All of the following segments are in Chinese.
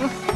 Ha ha ha.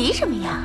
急什么呀？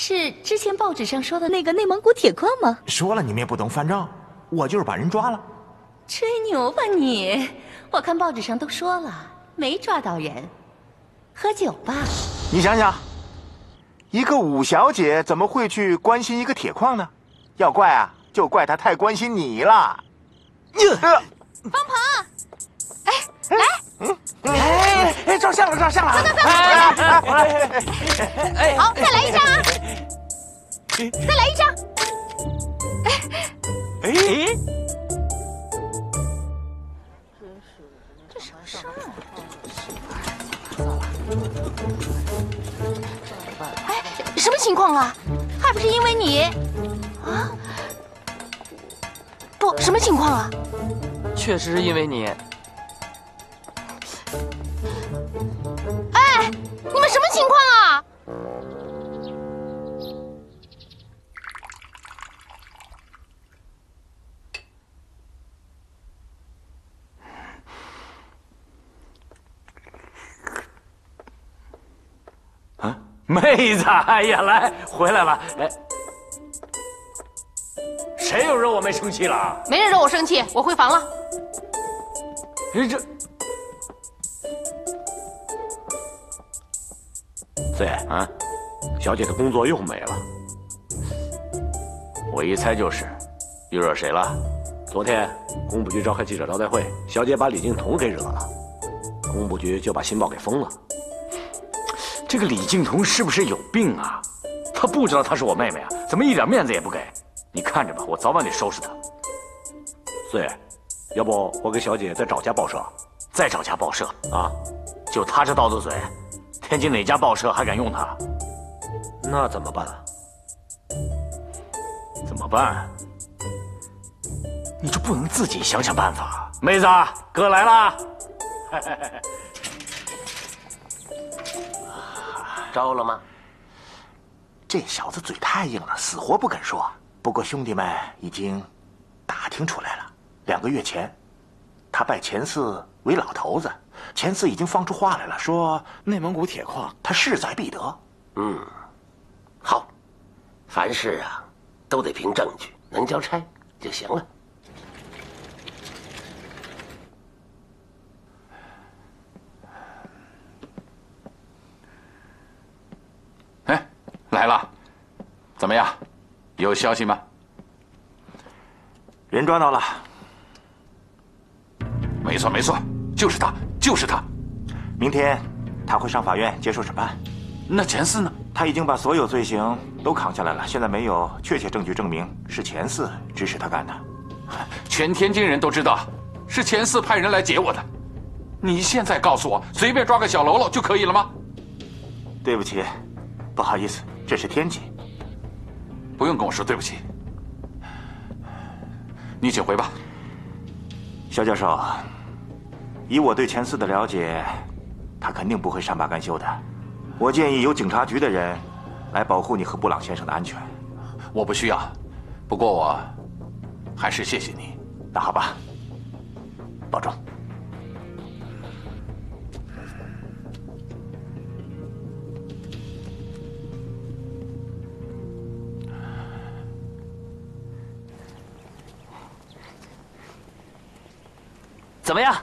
是之前报纸上说的那个内蒙古铁矿吗？说了你们也不懂反正，我就是把人抓了。吹牛吧你！我看报纸上都说了，没抓到人。喝酒吧。你想想，一个五小姐怎么会去关心一个铁矿呢？要怪啊，就怪她太关心你了。方鹏，哎，来，嗯，哎哎，照相了，照相了，快快快快快！好，再来一张啊，再来一张。哎哎，这什么事儿啊？哎，什么情况啊？还不是因为你啊？不，什么情况啊？确实是因为你。哎，你们什么情况啊？妹子，哎呀，来回来了。哎，谁又惹我妹生气了？没人惹我生气，我回房了。哎，这，四爷啊，小姐的工作又没了。我一猜就是，又惹谁了？昨天工部局召开记者招待会，小姐把李敬彤给惹了，工部局就把新报给封了。这个李静彤是不是有病啊？他不知道她是我妹妹啊，怎么一点面子也不给？你看着吧，我早晚得收拾他。四爷，要不我给小姐再找家报社？再找家报社啊？就他这刀子嘴，天津哪家报社还敢用他？那怎么办啊？怎么办？你就不能自己想想办法？妹子，哥来啦！招了吗？这小子嘴太硬了，死活不肯说。不过兄弟们已经打听出来了，两个月前，他拜钱四为老头子，钱四已经放出话来了，说内蒙古铁矿他势在必得。嗯，好，凡事啊都得凭证据，能交差就行了。哎，来了，怎么样？有消息吗？人抓到了，没错没错，就是他，就是他。明天他会上法院接受审判。那钱四呢？他已经把所有罪行都扛下来了，现在没有确切证据证明是钱四指使他干的。全天津人都知道是钱四派人来劫我的。你现在告诉我，随便抓个小喽啰就可以了吗？对不起，不好意思，这是天机。不用跟我说对不起，你请回吧。肖教授，以我对钱四的了解，他肯定不会善罢甘休的。我建议由警察局的人来保护你和布朗先生的安全。我不需要，不过我还是谢谢你。那好吧，保重。怎么样？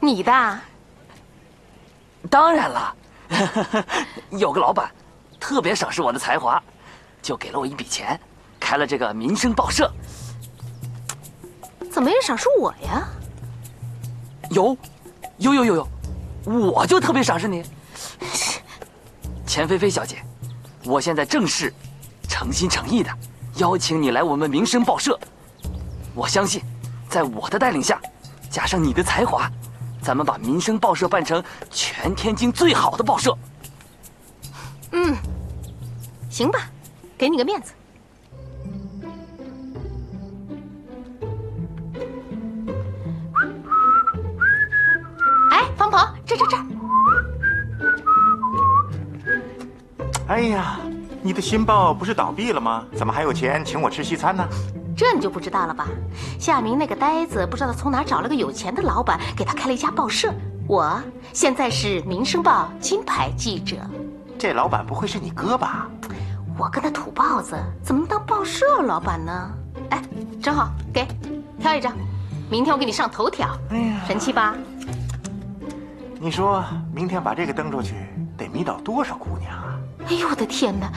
你的？当然了，有个老板特别赏识我的才华，就给了我一笔钱，开了这个《民生报社》。怎么没人赏识我呀？有，有有有有，我就特别赏识你，钱菲菲小姐，我现在正式、诚心诚意的邀请你来我们《民生报社》。我相信。在我的带领下，加上你的才华，咱们把《民生报社》办成全天津最好的报社。嗯，行吧，给你个面子。哎，方鹏，这这这！哎呀，你的新报不是倒闭了吗？怎么还有钱请我吃西餐呢？这你就不知道了吧？夏明那个呆子不知道从哪找了个有钱的老板，给他开了一家报社。我现在是《民生报》金牌记者。这老板不会是你哥吧？我跟他土包子，怎么能当报社老板呢？哎，正好给，挑一张，明天我给你上头条。哎呀，神气吧？你说明天把这个登出去，得迷倒多少姑娘啊！哎呦我的天哪！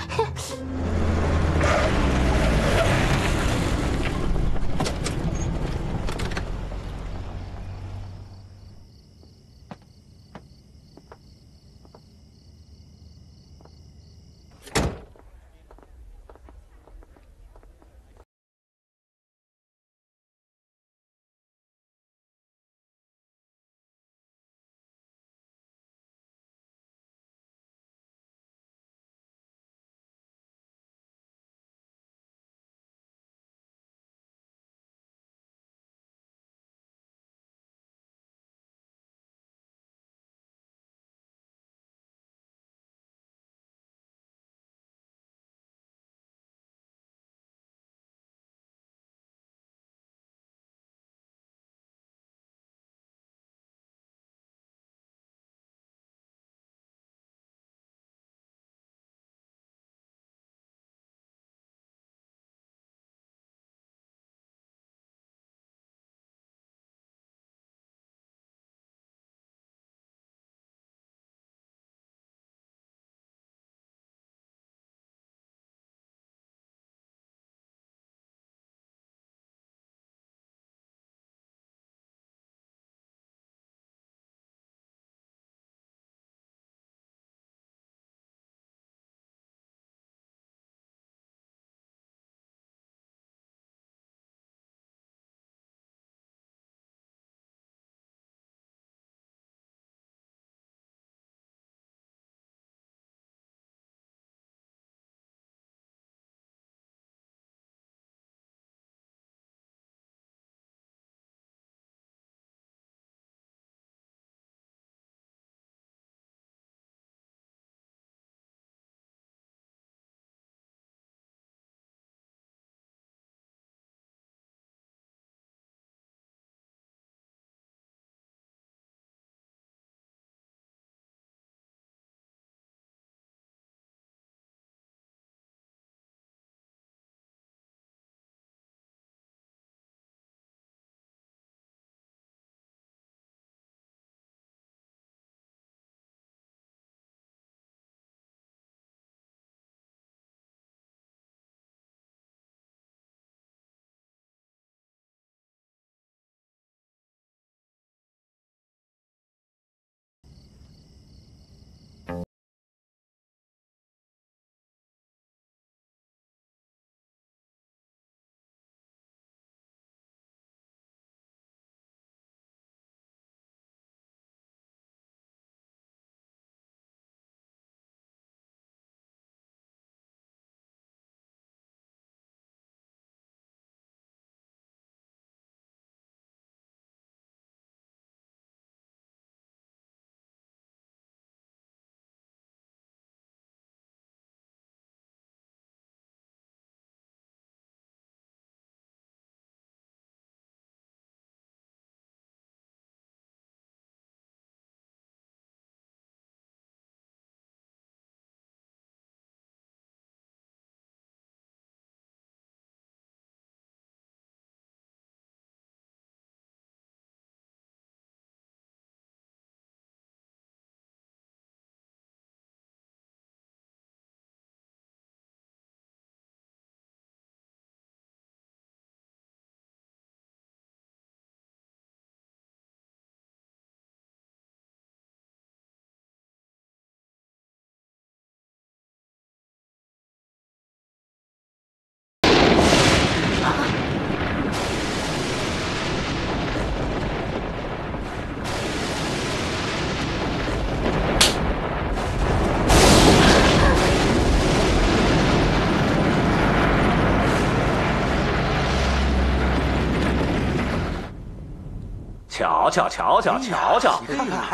瞧瞧瞧瞧瞧瞧，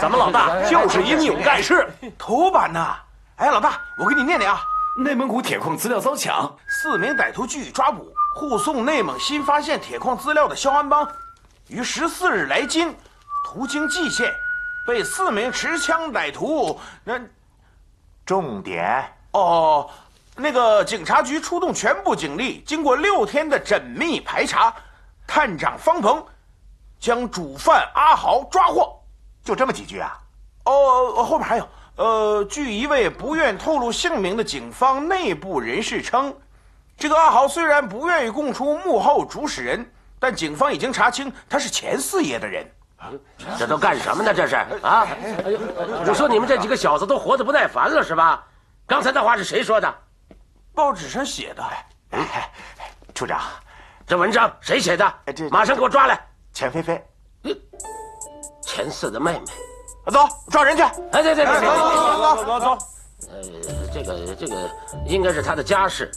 咱们老大就是英勇盖世。头版呐！哎，老大，我给你念念啊。内蒙古铁矿资料遭抢，四名歹徒据以抓捕，护送内蒙新发现铁矿资料的肖安邦，于十四日来京，途经蓟县，被四名持枪歹徒那重点哦，那个警察局出动全部警力，经过六天的缜密排查，探长方鹏将主犯阿豪抓获。就这么几句啊？哦，后面还有，呃，据一位不愿透露姓名的警方内部人士称，这个阿豪虽然不愿意供出幕后主使人，但警方已经查清他是钱四爷的人。这都干什么呢？这是啊！我说你们这几个小子都活得不耐烦了是吧？刚才那话是谁说的？报纸上写的。哎，处长，这文章谁写的？马上给我抓来！钱菲菲，钱四的妹妹。走，抓人去。哎，对对对，走走走走走。呃，这个这个应该是他的家事，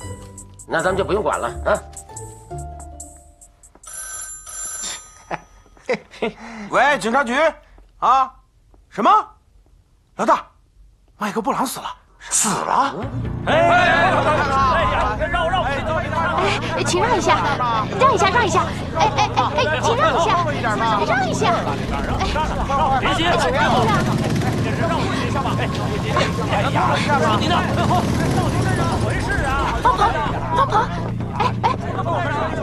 那咱们就不用管了啊。喂，警察局，啊，什么？老大，麦克布朗死了，死了？哎哎哎让我让我，请让一下，让一下，让一下，哎哎哎，请让一下，让一下，哎，别急，请让一下。放跑，放跑！哎哎，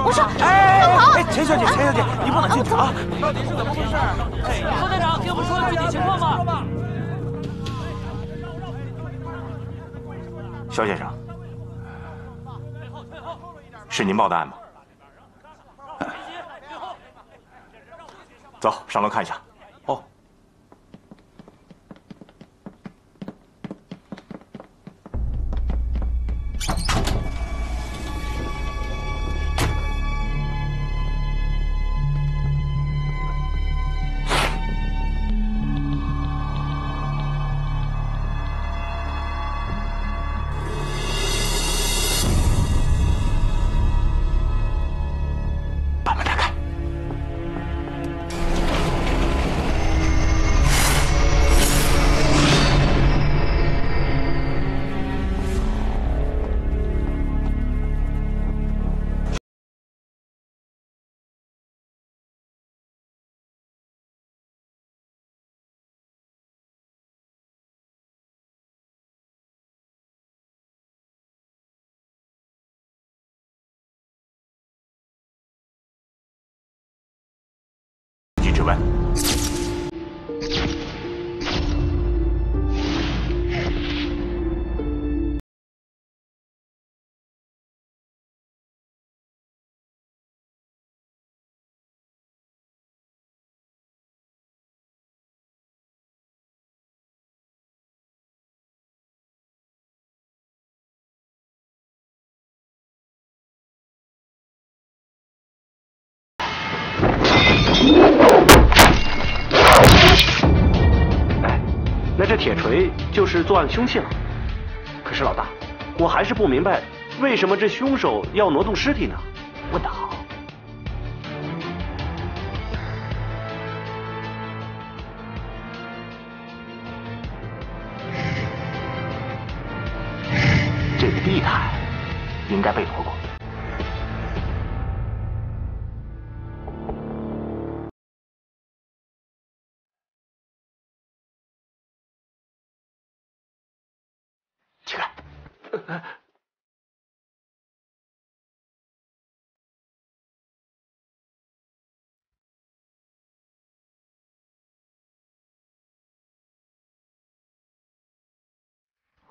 我说！哎，钱小姐，钱小姐，你不能进去啊！副队长，给我们说具体情况吧。肖先生，是您报的案吗？走上楼看一下。去铁锤就是作案凶器了。可是老大，我还是不明白，为什么这凶手要挪动尸体呢？问得好。这个地毯应该被挪过。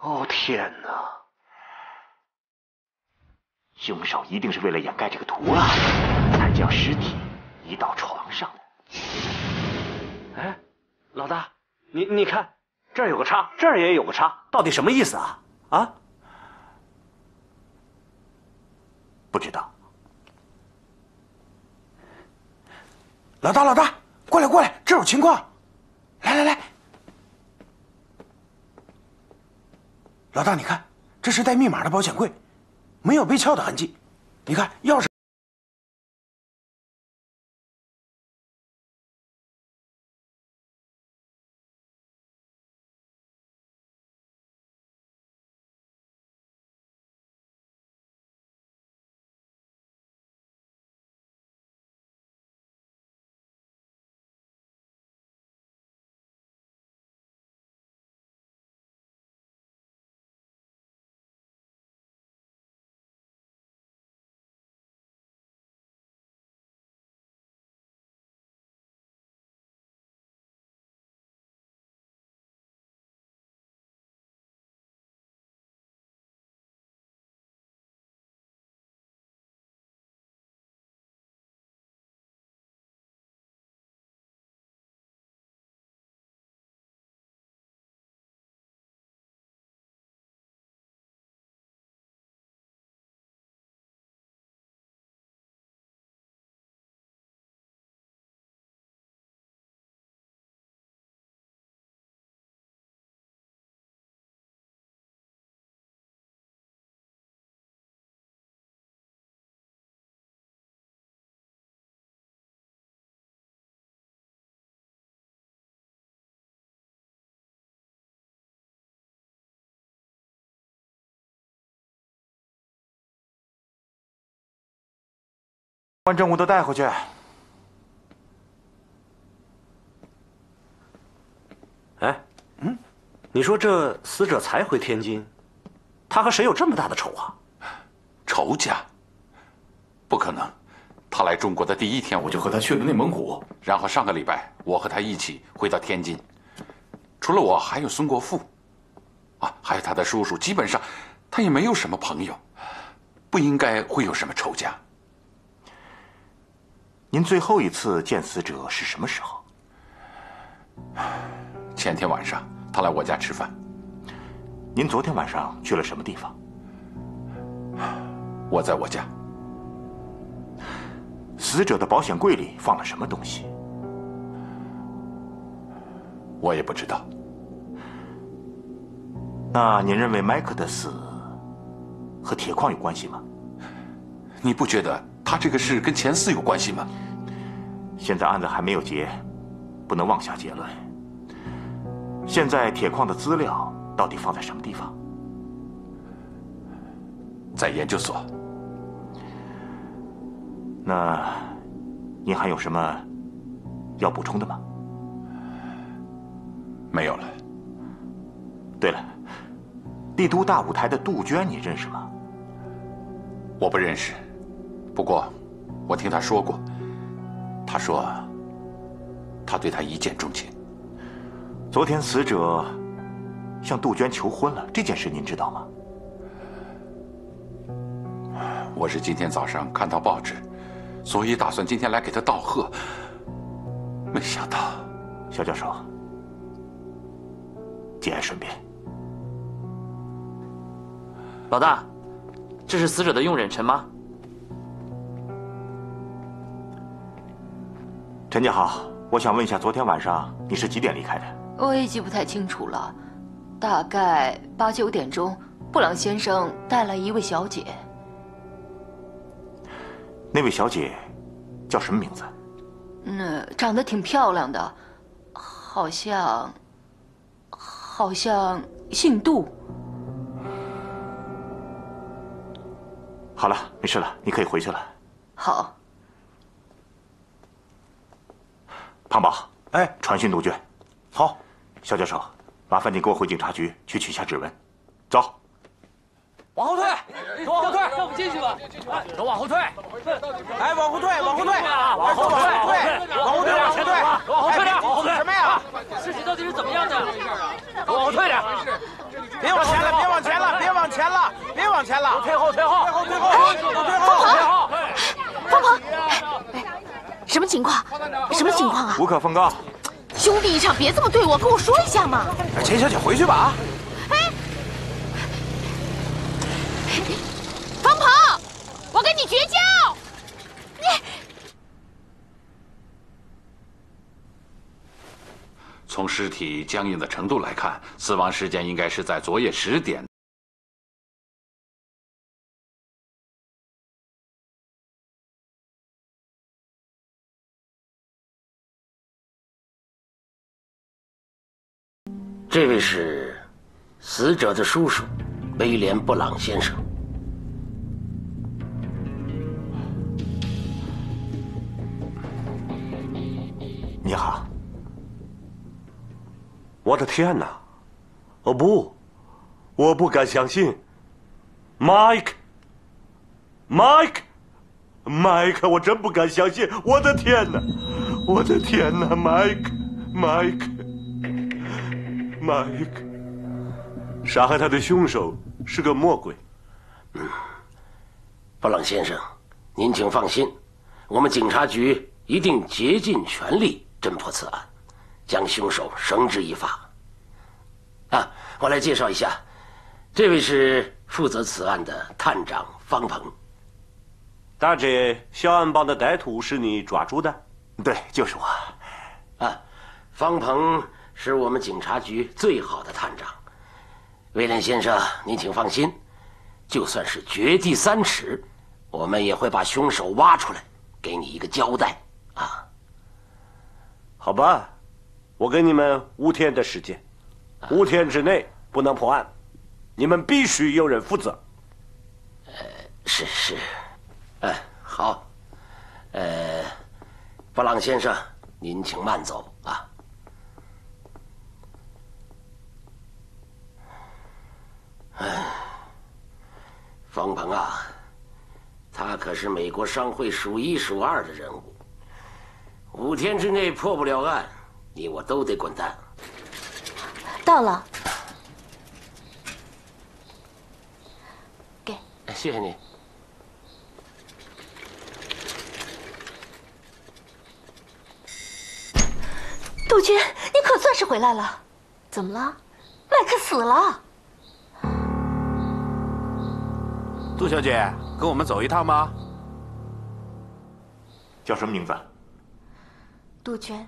哦天哪！凶手一定是为了掩盖这个图案，才将尸体移到床上的。哎，老大，你你看，这儿有个叉，这儿也有个叉，到底什么意思啊？啊？不知道。老大，老大，过来，过来，这有情况。来来来，老大，你看，这是带密码的保险柜，没有被撬的痕迹。你看，钥匙。关证物都带回去。哎，嗯，你说这死者才回天津，他和谁有这么大的仇啊？仇家？不可能，他来中国的第一天我就和他去了内蒙古，然后上个礼拜我和他一起回到天津。除了我，还有孙国富，啊，还有他的叔叔。基本上，他也没有什么朋友，不应该会有什么仇家。您最后一次见死者是什么时候？前天晚上，他来我家吃饭。您昨天晚上去了什么地方？我在我家。死者的保险柜里放了什么东西？我也不知道。那您认为麦克的死和铁矿有关系吗？你不觉得他这个事跟钱四有关系吗？现在案子还没有结，不能妄下结论。现在铁矿的资料到底放在什么地方？在研究所。那您还有什么要补充的吗？没有了。对了，帝都大舞台的杜鹃你认识吗？我不认识，不过我听他说过，他说他对他一见钟情。昨天死者向杜鹃求婚了，这件事您知道吗？我是今天早上看到报纸，所以打算今天来给他道贺。没想到，肖教授，节哀顺变。老大，这是死者的佣人陈吗？陈家好，我想问一下，昨天晚上你是几点离开的？我也记不太清楚了，大概八九点钟。布朗先生带来一位小姐。那位小姐叫什么名字？嗯，长得挺漂亮的，好像，好像姓杜。好了，没事了，你可以回去了。好。胖宝，哎，传讯杜鹃。好，肖教授，麻烦你跟我回警察局去取下指纹。走。往后退，往后退，让我们进去吧。都往后退，哎，往后退，往后退，往后退，往后退，往后退，往后退，往后退点，往后退。什么呀？事情到底是怎么样的？往后退点。别往前了，别往前了，别往前了，别往前了。退后，退后，退后，退后，退后，退后。方鹏，什么情况？什么情况啊？无可奉告。兄弟一场，别这么对我，跟我说一下嘛。钱小姐，回去吧啊。方鹏，我跟你绝交！你从尸体僵硬的程度来看，死亡时间应该是在昨夜十点。这位是死者的叔叔，威廉·布朗先生。你好，我的天哪！哦不，我不敢相信，Mike，Mike，Mike，我真不敢相信！我的天哪，我的天哪，Mike，Mike，Mike，杀害他的凶手是个魔鬼。嗯，布朗先生，您请放心，我们警察局一定竭尽全力。侦破此案，将凶手绳之以法。啊，我来介绍一下，这位是负责此案的探长方鹏。大姐，肖安帮的歹徒是你抓住的？对，就是我。啊，方鹏是我们警察局最好的探长。威廉先生，您请放心，就算是掘地三尺，我们也会把凶手挖出来，给你一个交代。啊。好吧，我给你们五天的时间，五天之内不能破案，你们必须有人负责。呃，是是，哎，好，呃，布朗先生，您请慢走啊。哎，方鹏啊，他可是美国商会数一数二的人物，五天之内破不了案，你我都得滚蛋。到了，给，谢谢你。杜鹃，你可算是回来了。怎么了？麦克死了。杜小姐，跟我们走一趟吧。叫什么名字？杜鹃。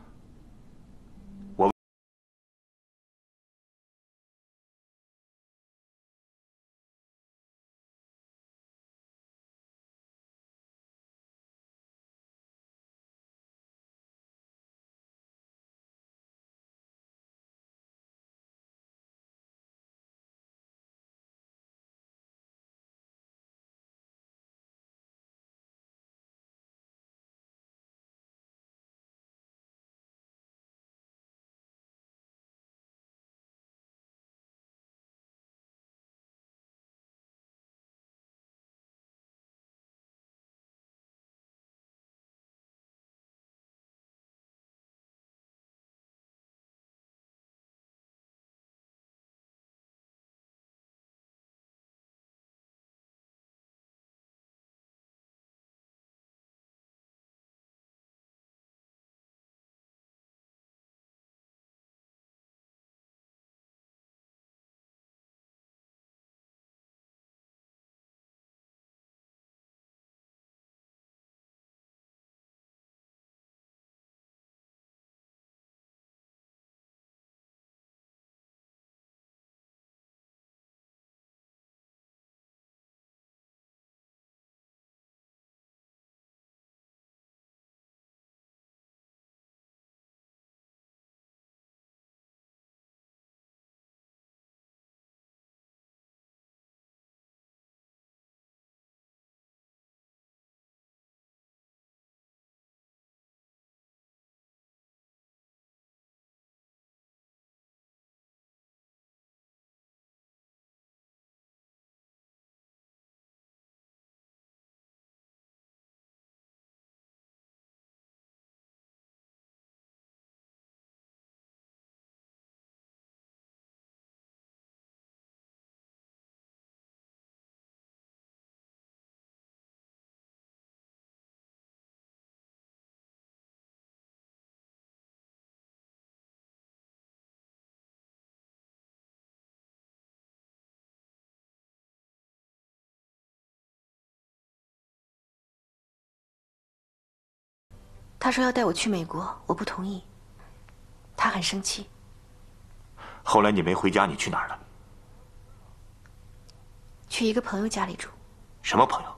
他说要带我去美国，我不同意。他很生气。后来你没回家，你去哪儿了？去一个朋友家里住。什么朋友？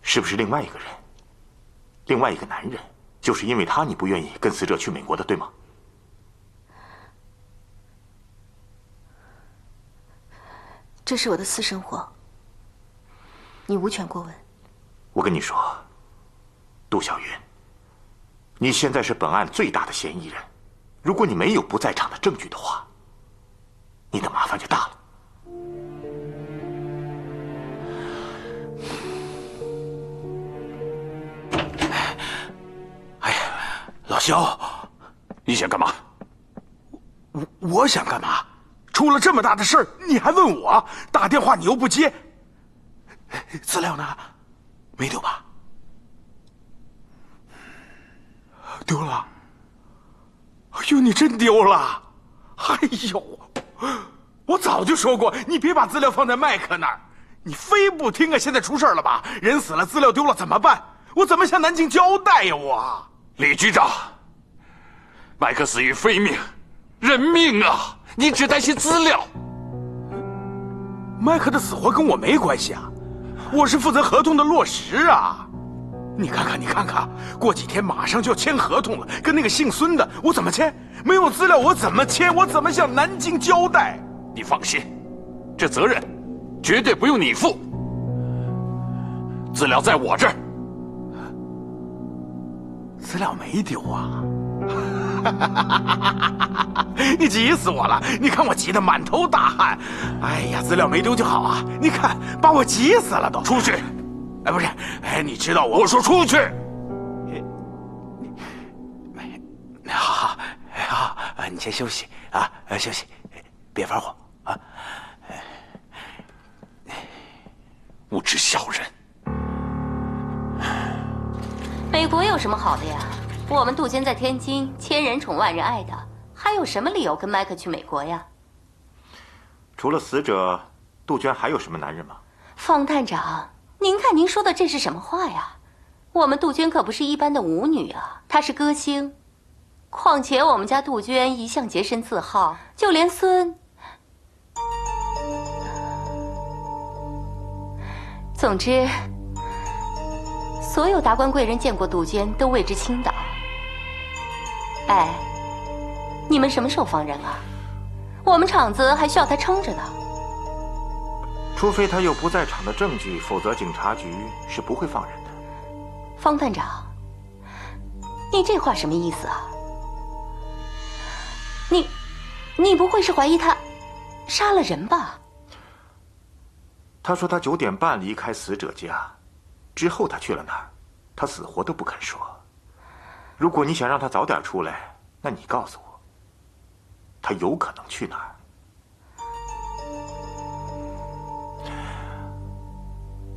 是不是另外一个人？另外一个男人？就是因为他，你不愿意跟死者去美国的，对吗？这是我的私生活，你无权过问。我跟你说，杜小云，你现在是本案最大的嫌疑人。如果你没有不在场的证据的话，你的麻烦就大了。哎呀，老肖，你想干嘛？我我想干嘛？出了这么大的事儿，你还问我？打电话你又不接，资料呢？没丢吧？丢了！哎呦，你真丢了！哎呦，我早就说过，你别把资料放在麦克那儿，你非不听啊！现在出事了吧？人死了，资料丢了，怎么办？我怎么向南京交代呀？我李局长，麦克死于非命，人命啊！你只担心资料。麦克的死活跟我没关系啊！我是负责合同的落实啊！你看看，你看看，过几天马上就要签合同了，跟那个姓孙的，我怎么签？没有资料，我怎么签？我怎么向南京交代？你放心，这责任绝对不用你负。资料在我这儿。资料没丢啊！你急死我了！你看我急得满头大汗。哎呀，资料没丢就好啊！你看，把我急死了都。出去！哎，不是，哎，你知道我……我说出去！好好好，啊，你先休息啊，休息，别发火啊！无知小人！美国有什么好的呀？我们杜鹃在天津，千人宠万人爱的，还有什么理由跟麦克去美国呀？除了死者，杜鹃还有什么男人吗？方探长，您看您说的这是什么话呀？我们杜鹃可不是一般的舞女啊，她是歌星。况且我们家杜鹃一向洁身自好，就连孙…… 总之，所有达官贵人见过杜鹃都为之倾倒。哎，你们什么时候放人啊？我们厂子还需要他撑着呢。除非他有不在场的证据，否则警察局是不会放人的。方探长，你这话什么意思啊？你，你不会是怀疑他杀了人吧？他说他九点半离开死者家，之后他去了哪儿？他死活都不肯说。如果你想让他早点出来，那你告诉我，他有可能去哪儿？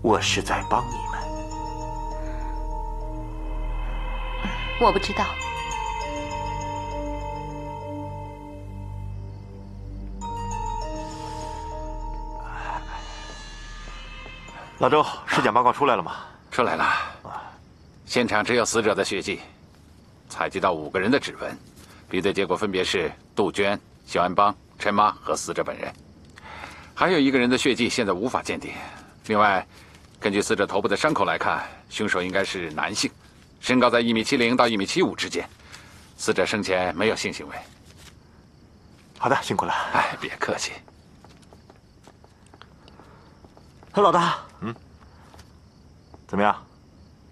我是在帮你们。我不知道。老周，尸检报告出来了吗？出来了。现场只有死者的血迹，采集到五个人的指纹，比对结果分别是杜鹃、肖安邦、陈妈和死者本人。还有一个人的血迹现在无法鉴定。另外，根据死者头部的伤口来看，凶手应该是男性，身高在一米七零到一米七五之间。死者生前没有性行为。好的，辛苦了。哎，别客气。老大，嗯，怎么样？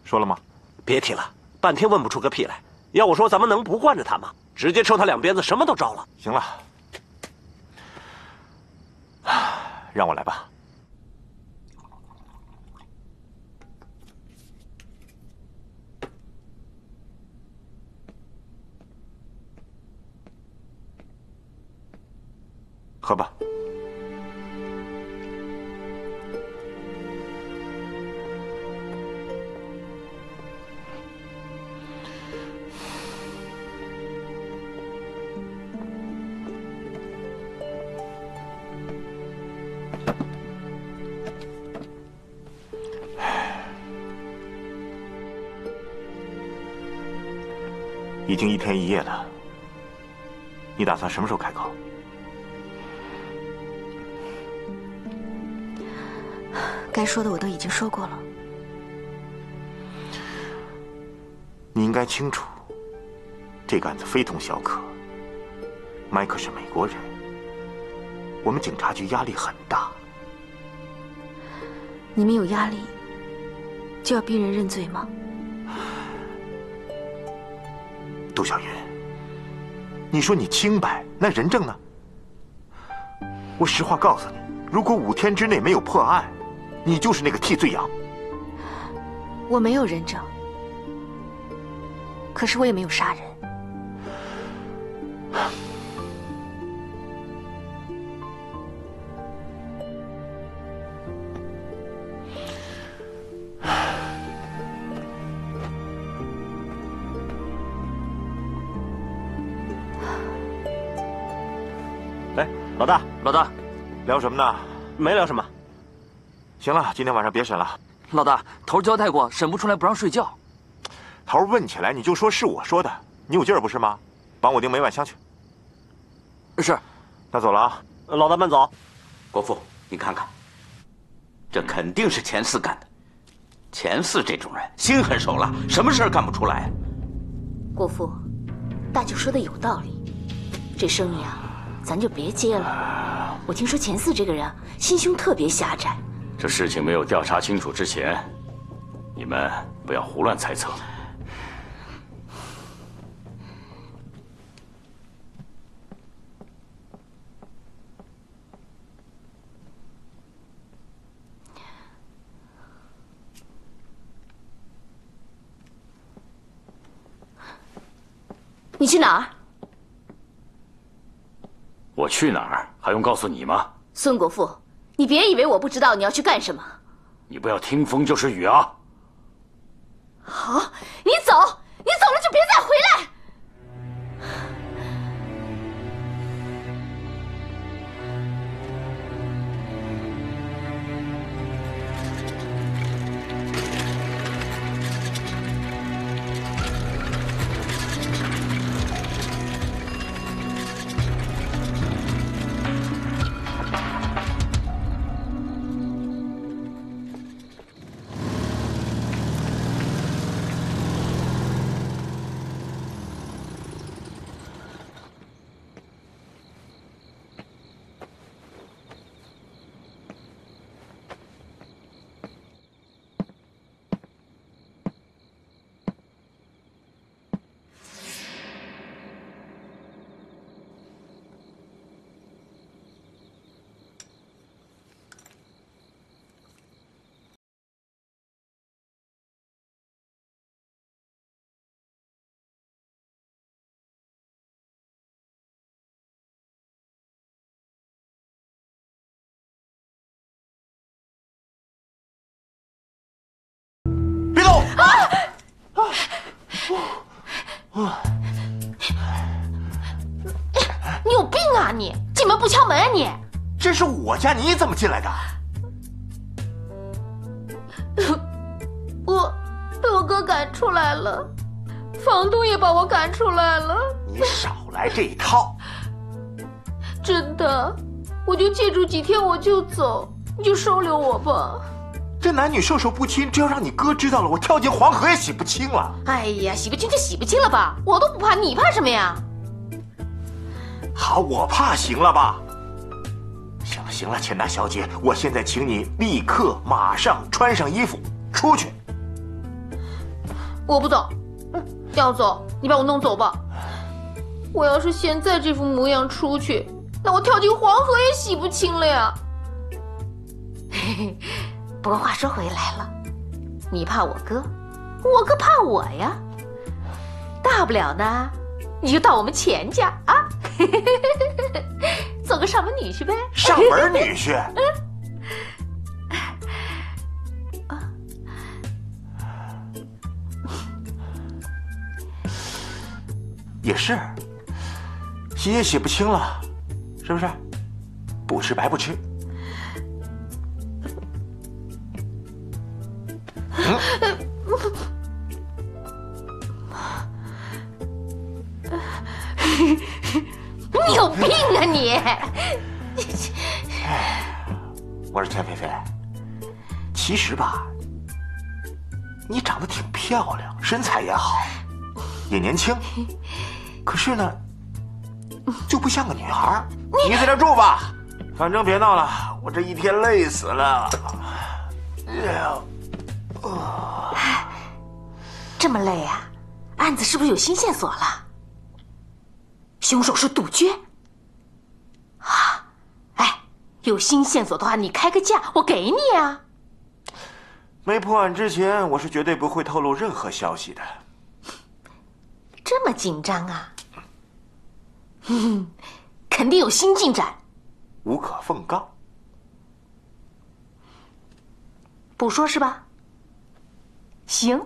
说了吗？别提了，半天问不出个屁来。要我说，咱们能不惯着他吗？直接抽他两鞭子，什么都招了。行了，让我来吧。喝吧。已经一天一夜了，你打算什么时候开口？该说的我都已经说过了。你应该清楚，这个案子非同小可。麦克是美国人，我们警察局压力很大。你们有压力，就要逼人认罪吗？杜小云，你说你清白，那人证呢？我实话告诉你，如果五天之内没有破案，你就是那个替罪羊。我没有人证，可是我也没有杀人。聊什么呢？没聊什么。行了，今天晚上别审了。老大，头交代过，审不出来不让睡觉。头问起来你就说是我说的，你有劲儿不是吗？帮我订每晚香去。是，那走了啊。老大慢走。国父，你看看，这肯定是钱四干的。钱四这种人心狠手辣，什么事儿干不出来。国父，大舅说的有道理，这生意啊，咱就别接了。我听说钱四这个人心胸特别狭窄。这事情没有调查清楚之前，你们不要胡乱猜测。你去哪儿？我去哪儿还用告诉你吗？孙国富，你别以为我不知道你要去干什么。你不要听风就是雨啊！好，你走，你走了就别再回来。你有病啊你！进门不敲门啊你！这是我家，你怎么进来的？我被我哥赶出来了，房东也把我赶出来了。你少来这一套！真的，我就借住几天我就走，你就收留我吧。这男女授受不亲，这要让你哥知道了，我跳进黄河也洗不清了。哎呀，洗不清就洗不清了吧，我都不怕，你怕什么呀？好，我怕行了吧？行了行了，钱大小姐，我现在请你立刻马上穿上衣服出去。我不走，要走你把我弄走吧。我要是现在这副模样出去，那我跳进黄河也洗不清了呀。嘿嘿。不过话说回来了，你怕我哥，我哥怕我呀。大不了呢，你就到我们钱家啊，做个上门女婿呗。上门女婿。也是，洗也洗不清了，是不是？不吃白不吃。你有病啊你！我说钱菲菲，其实吧，你长得挺漂亮，身材也好，也年轻，可是呢，就不像个女孩。你在这住吧，反正别闹了，我这一天累死了。这么累啊？案子是不是有新线索了？凶手是杜鹃。啊，哎，有新线索的话，你开个价，我给你啊。没破案之前，我是绝对不会透露任何消息的。这么紧张啊？嗯，肯定有新进展。无可奉告。不说是吧？行。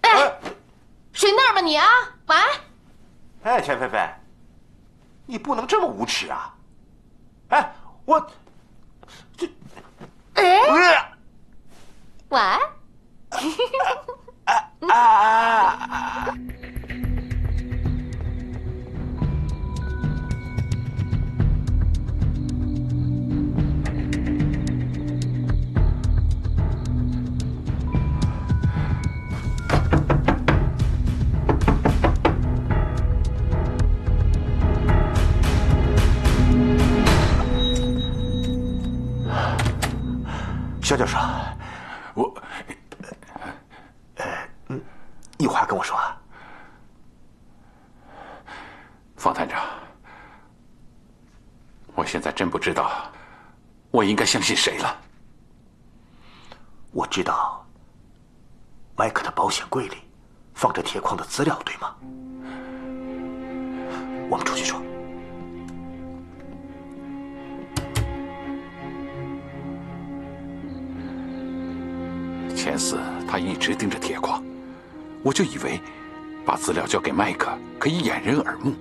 哎，睡那儿吧你啊！晚安。哎，钱菲菲，你不能这么无耻啊！哎，我这哎，晚 啊啊啊肖教授，我。不知道，我应该相信谁了。我知道，麦克的保险柜里放着铁矿的资料，对吗？我们出去说。前四他一直盯着铁矿，我就以为把资料交给麦克可以掩人耳目，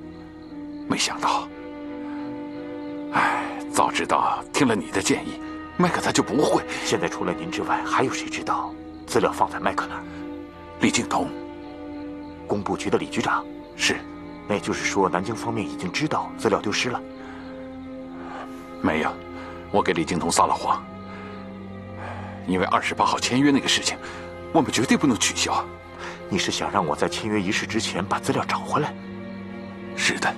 没想到，唉，早知道听了你的建议，麦克他就不会。现在除了您之外，还有谁知道资料放在麦克那儿？李敬彤，工部局的李局长。是，那也就是说，南京方面已经知道资料丢失了。没有，我给李敬彤撒了谎。因为二十八号签约那个事情，我们绝对不能取消。你是想让我在签约仪式之前把资料找回来？是的。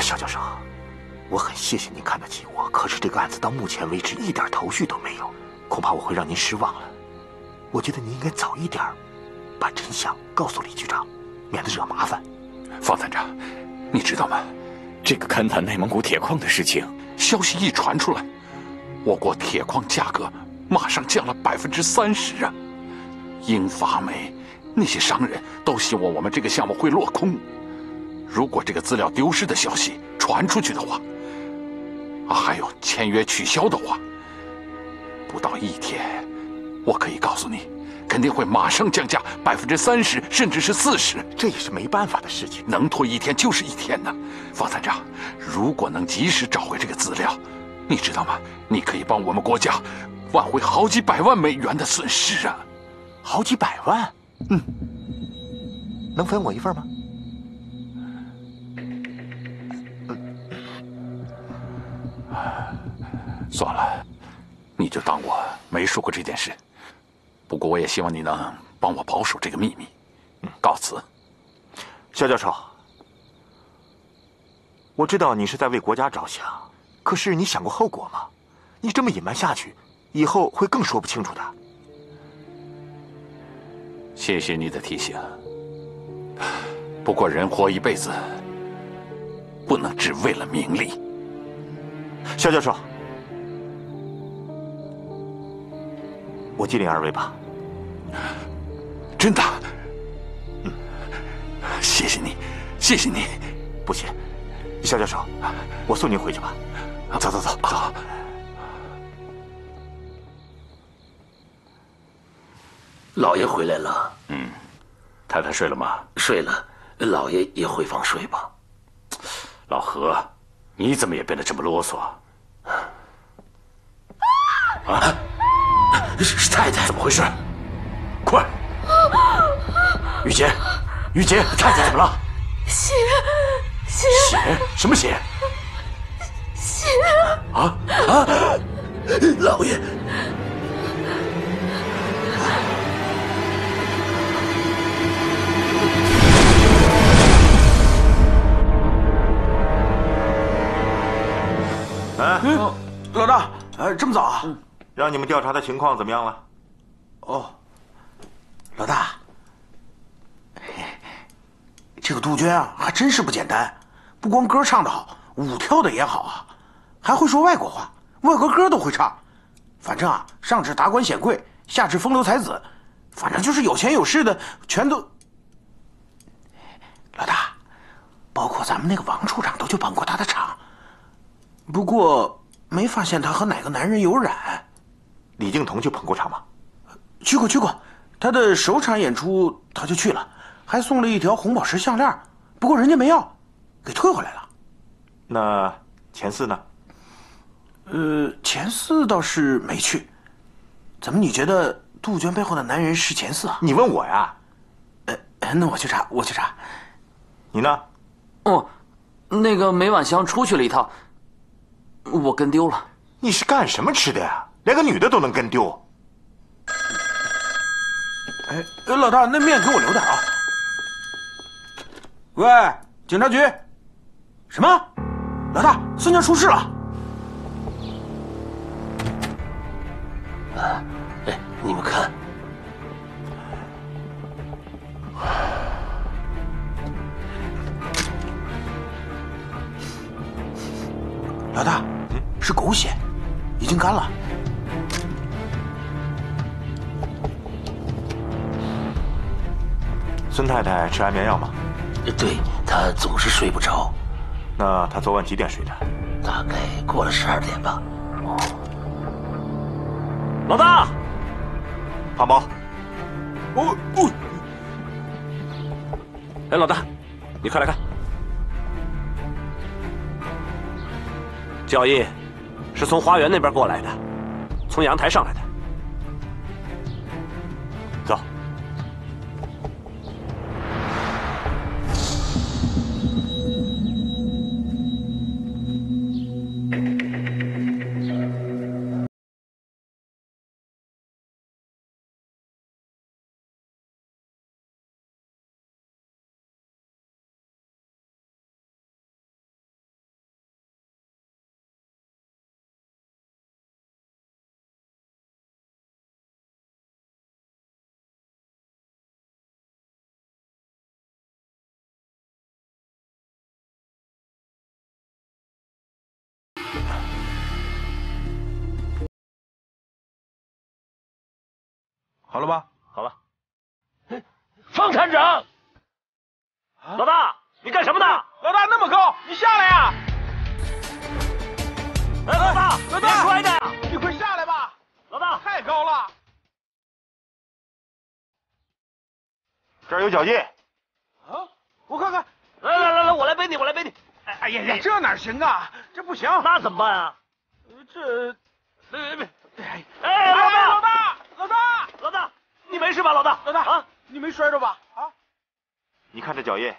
肖教授，我很谢谢您看得起我，可是这个案子到目前为止一点头绪都没有，恐怕我会让您失望了。我觉得您应该早一点把真相告诉李局长，免得惹麻烦。方探长，你知道吗？这个勘探内蒙古铁矿的事情，消息一传出来。我国铁矿价格马上降了百分之三十啊！英法美那些商人都希望我们这个项目会落空。如果这个资料丢失的消息传出去的话，啊，还有签约取消的话，不到一天，我可以告诉你，肯定会马上降价百分之三十，甚至是四十。这也是没办法的事情，能拖一天就是一天呢。方探长，如果能及时找回这个资料。你知道吗？你可以帮我们国家挽回好几百万美元的损失啊！好几百万？嗯，能分我一份吗？算了，你就当我没说过这件事。不过我也希望你能帮我保守这个秘密。告辞，肖教授。我知道你是在为国家着想。可是你想过后果吗？你这么隐瞒下去，以后会更说不清楚的。谢谢你的提醒。不过人活一辈子，不能只为了名利。肖教授，我纪念二位吧。真的？嗯，谢谢你，谢谢你。不谢，肖教授，我送您回去吧。走走走走。老爷回来了。嗯，太太睡了吗？睡了。老爷也回房睡吧。老何，你怎么也变得这么啰嗦？啊！是太太，怎么回事？快！玉洁，玉洁，太太怎么了？血，血，血？什么血？血啊啊！老爷，哎，老大，哎，这么早啊？让你们调查的情况怎么样了？哦，老大，这个杜鹃啊，还真是不简单，不光歌唱的好，舞跳的也好啊。还会说外国话，外国歌都会唱。反正啊，上至达官显贵，下至风流才子，反正就是有钱有势的，全都。老大，包括咱们那个王处长都去捧过他的场，不过没发现他和哪个男人有染。李敬彤去捧过场吗？去过，去过。他的首场演出他就去了，还送了一条红宝石项链，不过人家没要，给退回来了。那钱四呢？呃，前四倒是没去。怎么？你觉得杜鹃背后的男人是钱四啊？你问我呀？呃，那我去查，我去查。你呢？哦，那个梅婉香出去了一趟，我跟丢了。你是干什么吃的呀？连个女的都能跟丢？哎，老大，那面给我留点啊。喂，警察局。什么？老大，孙家出事了。啊，哎，你们看，老大，是狗血，已经干了。孙太太吃安眠药吗？对，她总是睡不着。那她昨晚几点睡的？大概过了十二点吧。哦，老大，胖宝，哦哦，哎，老大，你快来看，脚印是从花园那边过来的，从阳台上来的。好了吧？好了。方探长，老大，你干什么呢？老大那么高，你下来呀！哎，老大，老大，摔的呀！你快下来吧！老大，太高了。这儿有脚印。啊，我看看。来来来来，我来背你，我来背你。哎哎呀呀，这哪行啊？这不行。那怎么办啊？这，别别别！哎，老大，老大，老大，老大，你没事吧，老大？老大啊，你没摔着吧？啊？你看这脚印，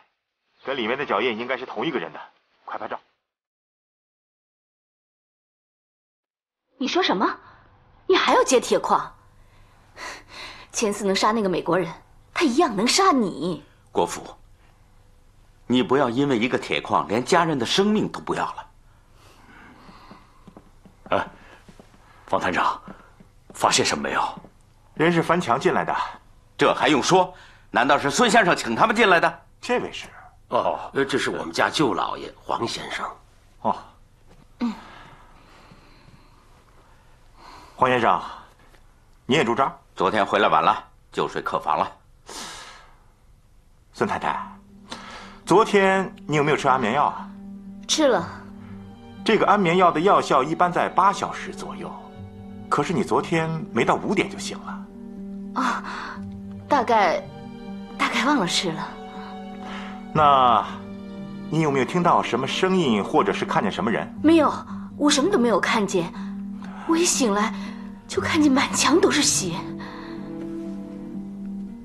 跟里面的脚印应该是同一个人的，快拍照。你说什么？你还要接铁矿？钱四能杀那个美国人，他一样能杀你。国府，你不要因为一个铁矿，连家人的生命都不要了。哎，方团长，发现什么没有？人是翻墙进来的，这还用说？难道是孙先生请他们进来的？这位是？哦，这是我们家舅老爷黄先生。哦，嗯黄先生，你也住这儿？昨天回来晚了，就睡客房了。孙太太，昨天你有没有吃安眠药啊？吃了。这个安眠药的药效一般在八小时左右，可是你昨天没到五点就醒了。啊，大概，大概忘了吃了。那，你有没有听到什么声音，或者是看见什么人？没有，我什么都没有看见。我一醒来，就看见满墙都是血。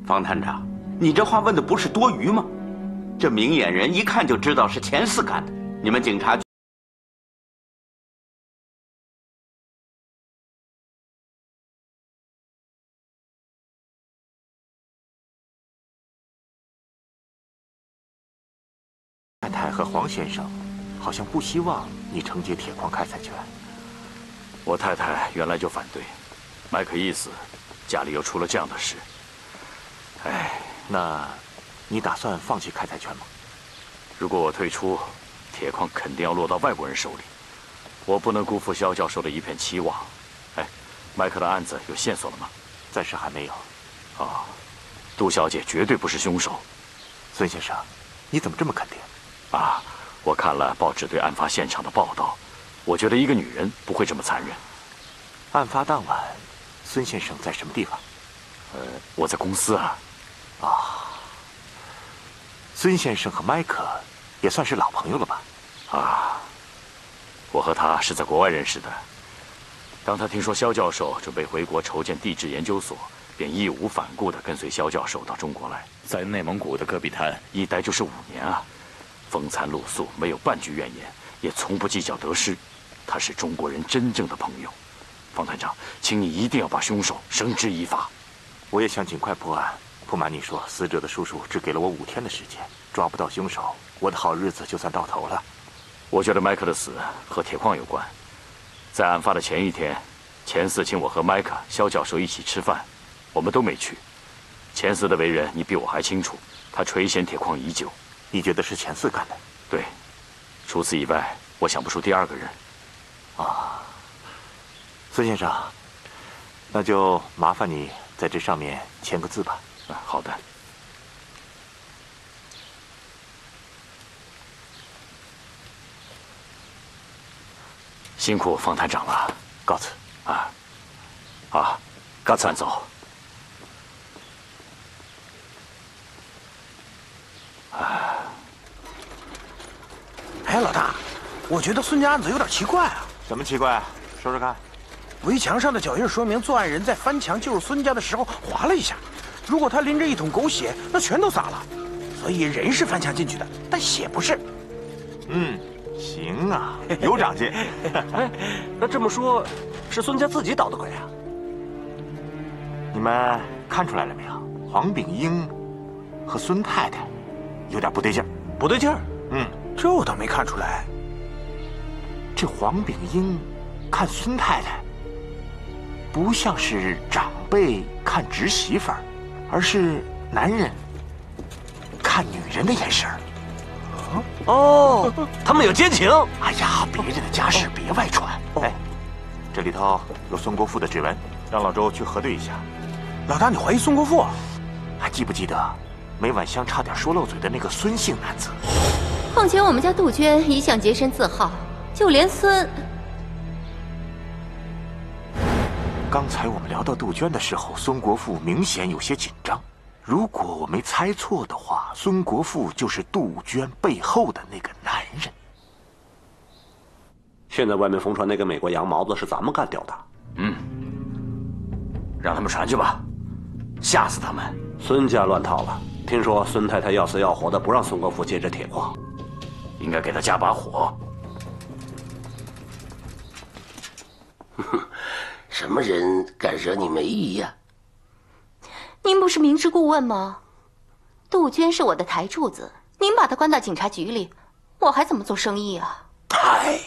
方探长，你这话问的不是多余吗？这明眼人一看就知道是钱四干的。你们警察太太和黄先生好像不希望你承接铁矿开采权。我太太原来就反对，麦克一死，家里又出了这样的事。哎，那，你打算放弃开采权吗？如果我退出，铁矿肯定要落到外国人手里，我不能辜负肖教授的一片期望。哎，麦克的案子有线索了吗？暂时还没有。哦，杜小姐绝对不是凶手。孙先生，你怎么这么肯定？啊，我看了报纸对案发现场的报道，我觉得一个女人不会这么残忍。案发当晚，孙先生在什么地方？呃，我在公司啊。啊，孙先生和麦克也算是老朋友了吧？啊，我和他是在国外认识的。当他听说肖教授准备回国筹建地质研究所，便义无反顾地跟随肖教授到中国来，在内蒙古的戈壁滩一待就是五年啊，风餐露宿，没有半句怨言，也从不计较得失。他是中国人真正的朋友。方团长，请你一定要把凶手绳之以法。我也想尽快破案。不瞒你说，死者的叔叔只给了我五天的时间，抓不到凶手，我的好日子就算到头了。我觉得麦克的死和铁矿有关。在案发的前一天，钱四请我和麦克、肖教授一起吃饭，我们都没去。钱四的为人你比我还清楚，他垂涎铁矿已久。你觉得是钱四干的？对，除此以外，我想不出第二个人。啊，孙先生，那就麻烦你在这上面签个字吧。啊，好的。辛苦方探长了，告辞。啊，啊，告辞。走。哎，老大，我觉得孙家案子有点奇怪啊。怎么奇怪？啊说说看。围墙上的脚印说明作案人在翻墙进入孙家的时候滑了一下。如果他淋着一桶狗血，那全都洒了。所以人是翻墙进去的，但血不是。嗯，行啊，有长进。哎，那这么说，是孙家自己捣的鬼啊？你们看出来了没有？黄炳英和孙太太有点不对劲儿。不对劲儿？嗯。这我倒没看出来。这黄炳英看孙太太，不像是长辈看侄媳妇儿，而是男人看女人的眼神儿。哦，他们有奸情。哎呀，别人的家事别外传。哎，这里头有孙国富的指纹，让老周去核对一下。老大，你怀疑孙国富？还记不记得每晚香差点说漏嘴的那个孙姓男子？况且我们家杜鹃一向洁身自好，就连孙……刚才我们聊到杜鹃的时候，孙国富明显有些紧张。如果我没猜错的话，孙国富就是杜鹃背后的那个男人。现在外面疯传那个美国洋毛子是咱们干掉的。嗯，让他们传去吧，吓死他们。孙家乱套了，听说孙太太要死要活的不让孙国富接这铁矿。应该给他加把火。哼 什么人敢惹你梅姨呀？您不是明知故问吗？杜鹃是我的台柱子，您把她关到警察局里，我还怎么做生意啊？嗨，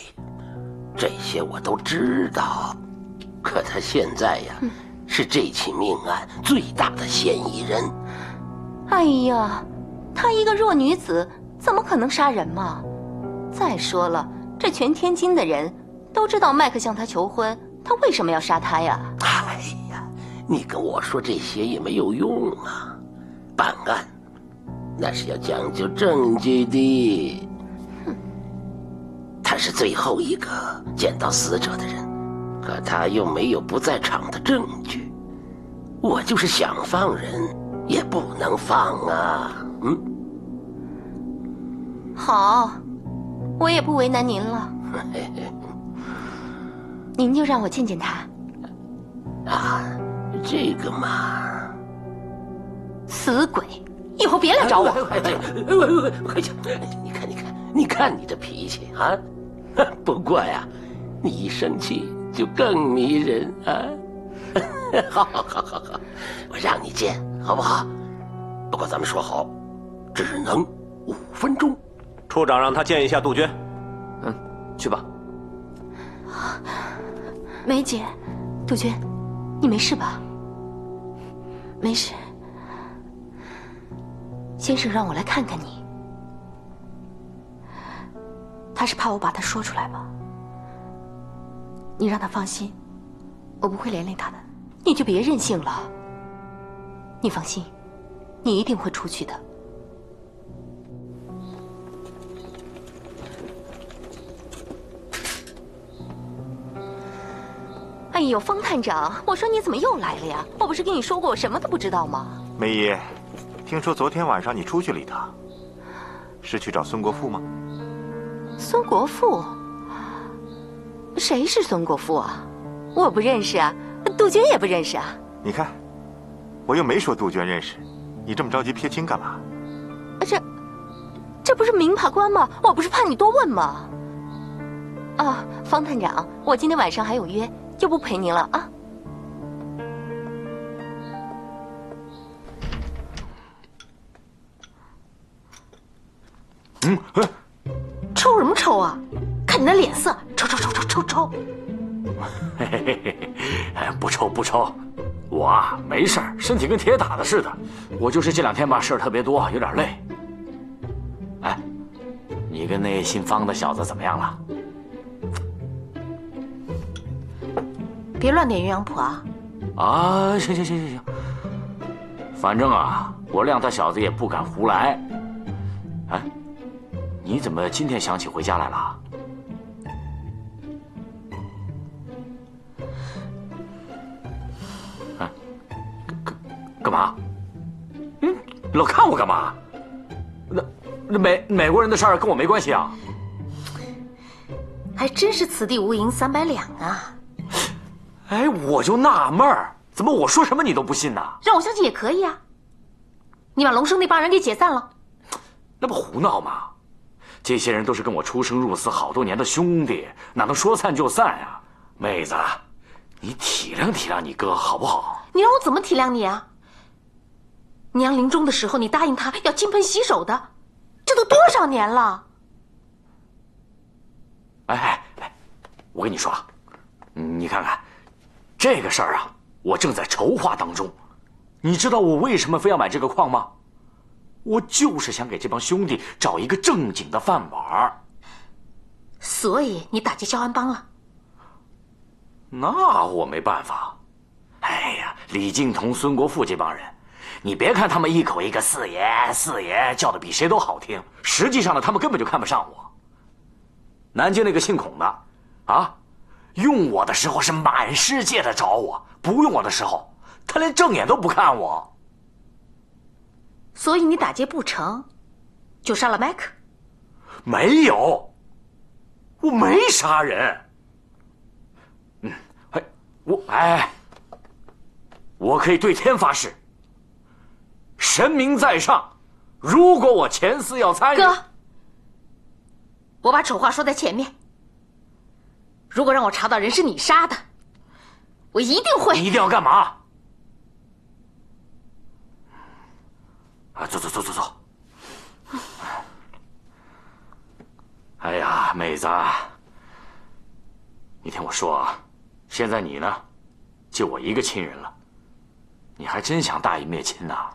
这些我都知道。可她现在呀，是这起命案最大的嫌疑人。哎呀，她一个弱女子。怎么可能杀人嘛？再说了，这全天津的人都知道麦克向他求婚，他为什么要杀他呀？哎呀，你跟我说这些也没有用啊！办案那是要讲究证据的。哼，他是最后一个见到死者的人，可他又没有不在场的证据。我就是想放人，也不能放啊！嗯。好，我也不为难您了。您就让我见见他。啊，这个嘛，死鬼，以后别来找我。快去！你看，你看，你看你的脾气啊！不过呀，你一生气就更迷人啊！好好好好好，我让你见，好不好？不过咱们说好，只能五分钟。处长让他见一下杜鹃。嗯，去吧。梅姐，杜鹃，你没事吧？没事。先生让我来看看你，他是怕我把他说出来吧？你让他放心，我不会连累他的。你就别任性了。你放心，你一定会出去的。哎呦，方探长，我说你怎么又来了呀？我不是跟你说过我什么都不知道吗？梅姨，听说昨天晚上你出去了一趟，是去找孙国富吗？孙国富？谁是孙国富啊？我不认识啊，杜鹃也不认识啊。你看，我又没说杜鹃认识，你这么着急撇清干嘛？这，这不是明察官吗？我不是怕你多问吗？啊，方探长，我今天晚上还有约。就不陪您了啊！嗯，抽什么抽啊？看你那脸色，抽抽抽抽抽抽！嘿嘿嘿不抽不抽，我啊没事儿，身体跟铁打的似的。我就是这两天吧事儿特别多，有点累。哎，你跟那姓方的小子怎么样了？别乱点鸳鸯谱啊！啊，行行行行行，反正啊，我谅他小子也不敢胡来。哎，你怎么今天想起回家来了？啊，干干嘛？嗯，老看我干嘛？那那美美国人的事儿跟我没关系啊？还真是此地无银三百两啊！哎，我就纳闷儿，怎么我说什么你都不信呢？让我相信也可以啊。你把龙生那帮人给解散了，那不胡闹吗？这些人都是跟我出生入死好多年的兄弟，哪能说散就散呀？妹子，你体谅体谅你哥好不好？你让我怎么体谅你啊？娘临终的时候，你答应他要金盆洗手的，这都多少年了？哎哎哎，我跟你说，你看看。这个事儿啊，我正在筹划当中。你知道我为什么非要买这个矿吗？我就是想给这帮兄弟找一个正经的饭碗。所以你打击肖安邦了？那我没办法。哎呀，李靖同、孙国富这帮人，你别看他们一口一个四爷四爷，叫的比谁都好听，实际上呢，他们根本就看不上我。南京那个姓孔的，啊。用我的时候是满世界的找我，不用我的时候，他连正眼都不看我。所以你打劫不成，就杀了麦克？没有，我没杀人。嗯，哎，我哎，我可以对天发誓，神明在上，如果我前四要参与，哥，我把丑话说在前面。如果让我查到人是你杀的，我一定会。你一定要干嘛？啊，走走走走走。哎呀，妹子，你听我说啊，现在你呢，就我一个亲人了，你还真想大义灭亲呐？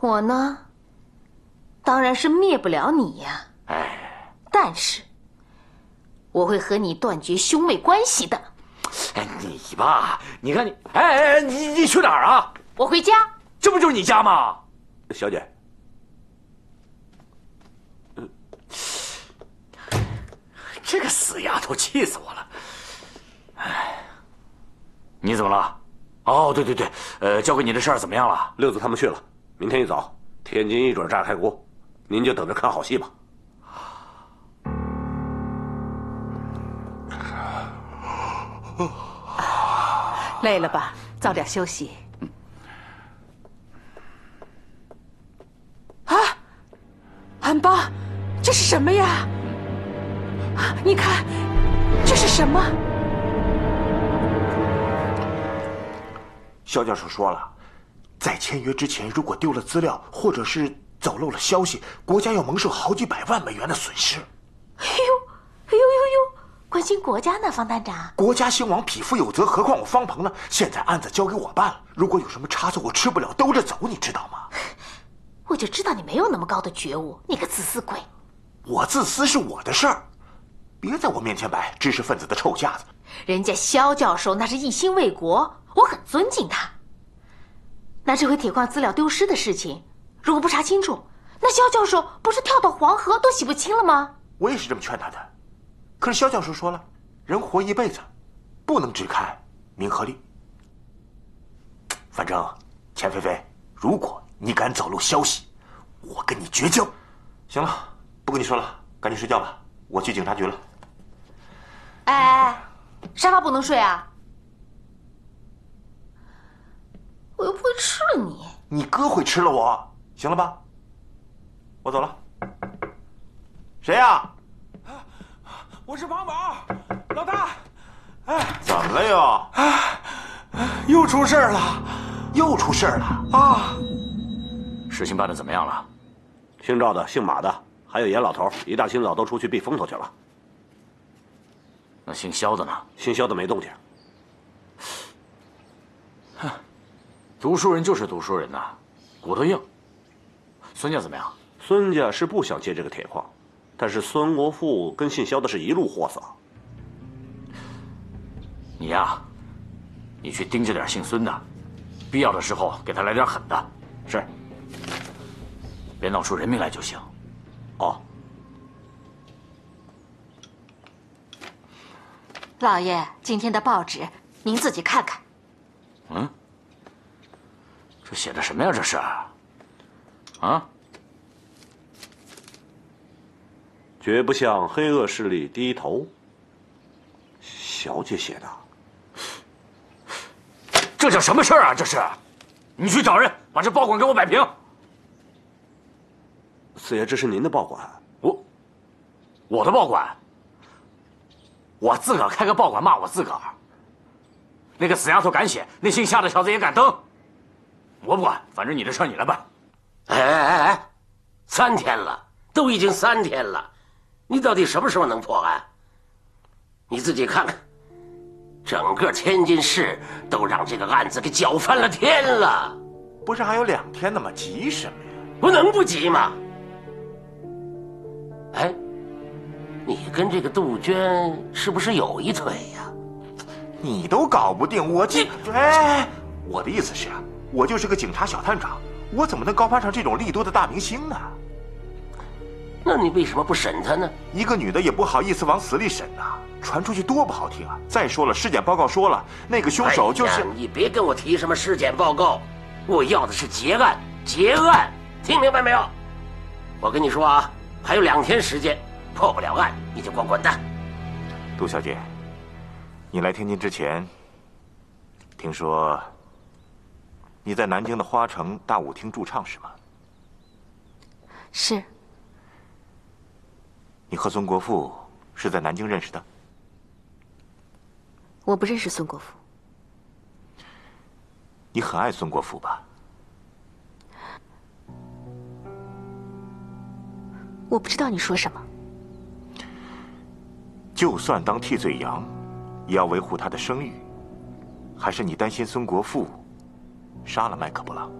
我呢，当然是灭不了你呀。哎，但是。我会和你断绝兄妹关系的。哎，你吧，你看你，哎哎，你你去哪儿啊？我回家。这不就是你家吗？小姐，这个死丫头气死我了。哎，你怎么了？哦，对对对，呃，交给你的事儿怎么样了？六子他们去了，明天一早，天津一准炸开锅，您就等着看好戏吧。累了吧？早点休息。啊，安邦，这是什么呀？你看，这是什么？肖教授说了，在签约之前，如果丢了资料或者是走漏了消息，国家要蒙受好几百万美元的损失。哎呦，哎呦呦呦！关心国家呢，方探长。国家兴亡，匹夫有责。何况我方鹏呢？现在案子交给我办了，如果有什么差错，我吃不了兜着走，你知道吗？我就知道你没有那么高的觉悟，你个自私鬼！我自私是我的事儿，别在我面前摆知识分子的臭架子。人家肖教授那是一心为国，我很尊敬他。那这回铁矿资料丢失的事情，如果不查清楚，那肖教授不是跳到黄河都洗不清了吗？我也是这么劝他的。可是肖教授说了，人活一辈子，不能只看名和利。反正钱菲菲，如果你敢走漏消息，我跟你绝交。行了，不跟你说了，赶紧睡觉吧，我去警察局了。哎哎哎，沙发不能睡啊！我又不会吃了你。你哥会吃了我，行了吧？我走了。谁呀？我是庞宝，老大，哎，怎么了又？哎又出事了，又出事了啊！事情办的怎么样了？姓赵的、姓马的，还有严老头，一大清早都出去避风头去了。那姓肖的呢？姓肖的没动静。哼，读书人就是读书人呐，骨头硬。孙家怎么样？孙家是不想接这个铁矿，但是孙国富跟姓肖的是一路货色。你呀，你去盯着点姓孙的，必要的时候给他来点狠的。是，别闹出人命来就行。哦。老爷，今天的报纸您自己看看。嗯，这写的什么呀？这是？啊？绝不向黑恶势力低头。小姐写的，这叫什么事儿啊？这是，你去找人把这报馆给我摆平。四爷，这是您的报馆，我，我的报馆。我自个儿开个报馆骂我自个儿。那个死丫头敢写，那姓夏的小子也敢登。我不管，反正你的事你来办。哎哎哎，三天了，都已经三天了。你到底什么时候能破案？你自己看看，整个天津市都让这个案子给搅翻了天了。不是还有两天呢吗？急什么呀？我能不急吗？哎，你跟这个杜鹃是不是有一腿呀？你都搞不定，我这……哎，我的意思是啊，我就是个警察小探长，我怎么能高攀上这种利多的大明星呢？那你为什么不审他呢？一个女的也不好意思往死里审呐，传出去多不好听啊！再说了，尸检报告说了，那个凶手就是……你别跟我提什么尸检报告，我要的是结案，结案，听明白没有？我跟你说啊，还有两天时间，破不了案你就给我滚蛋！杜小姐，你来天津之前，听说你在南京的花城大舞厅驻唱是吗？是。你和孙国富是在南京认识的？我不认识孙国富。你很爱孙国富吧？我不知道你说什么。就算当替罪羊，也要维护他的声誉。还是你担心孙国富杀了麦克布朗？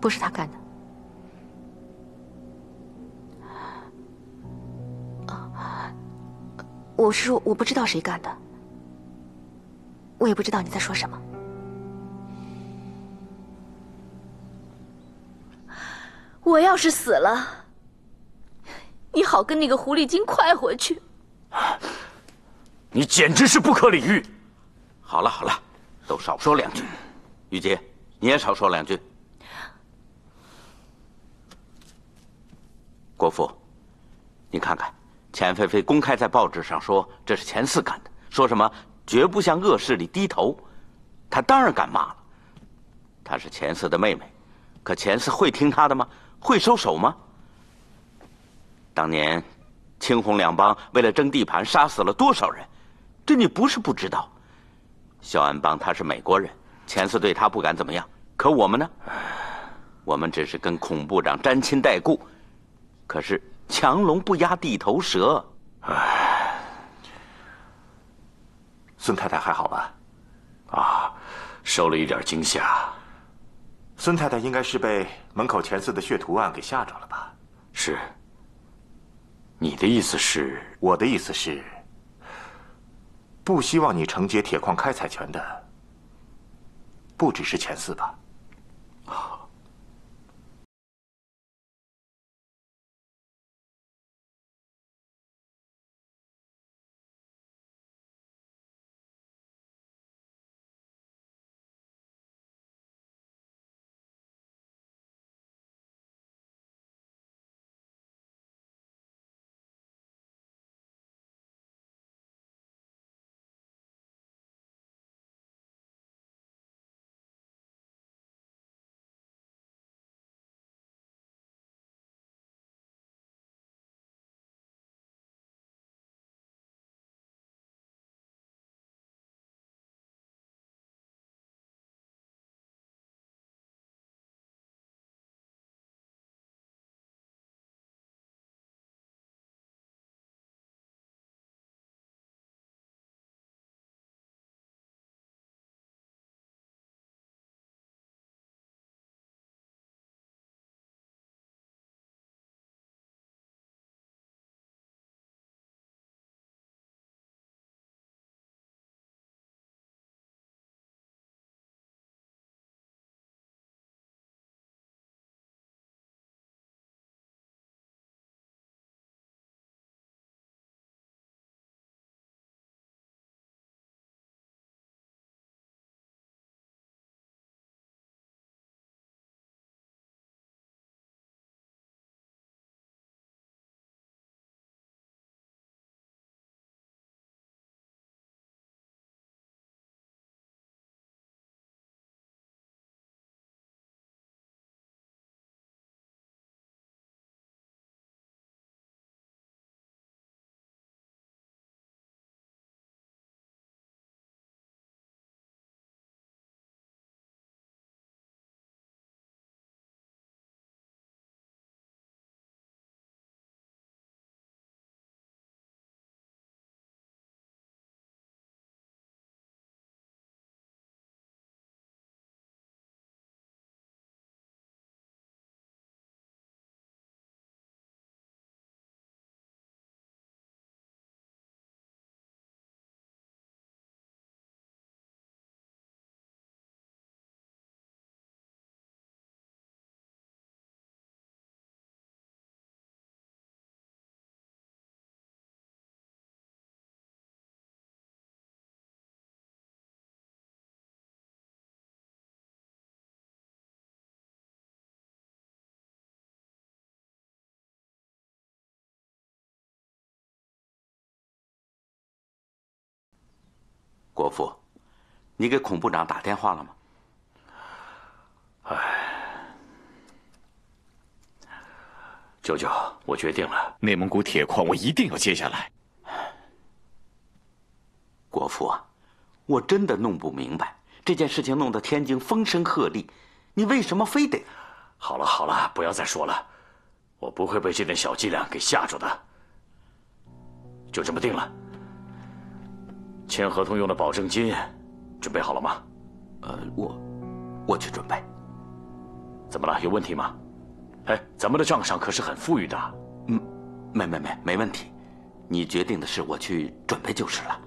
不是他干的。我是说，我不知道谁干的，我也不知道你在说什么。我要是死了，你好跟那个狐狸精快回去。你简直是不可理喻！好了好了，都少说两句。玉洁，你也少说两句。国父，你看看。钱菲菲公开在报纸上说这是钱四干的，说什么绝不向恶势力低头，他当然敢骂了。她是钱四的妹妹，可钱四会听她的吗？会收手吗？当年青红两帮为了争地盘杀死了多少人，这你不是不知道。肖安邦他是美国人，钱四对他不敢怎么样，可我们呢？我们只是跟孔部长沾亲带故，可是。强龙不压地头蛇，唉，孙太太还好吧？啊，受了一点惊吓。孙太太应该是被门口前四的血图案给吓着了吧？是。你的意思是？我的意思是，不希望你承接铁矿开采权的，不只是前四吧？国父，你给孔部长打电话了吗？哎舅舅，我决定了，内蒙古铁矿我一定要接下来。国父啊，我真的弄不明白，这件事情弄得天津风声鹤唳，你为什么非得？好了好了，不要再说了，我不会被这点小伎俩给吓着的。就这么定了。签合同用的保证金，准备好了吗？呃，我，我去准备。怎么了？有问题吗？哎，咱们的账上可是很富裕的。嗯，没没没，没问题。你决定的事，我去准备就是了。